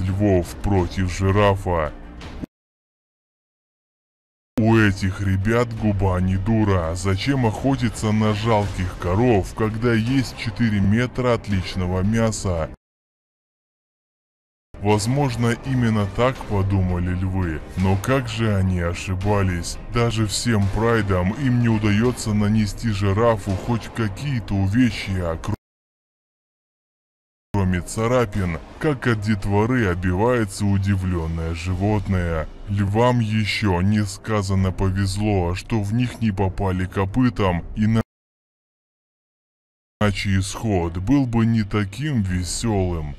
львов против жирафа. У этих ребят губа не дура. Зачем охотиться на жалких коров, когда есть 4 метра отличного мяса? Возможно, именно так подумали львы, но как же они ошибались. Даже всем прайдам им не удается нанести жирафу хоть какие-то увечья, кроме царапин, как от детворы отбивается удивленное животное. Львам еще несказанно повезло, что в них не попали копытом, иначе исход был бы не таким веселым.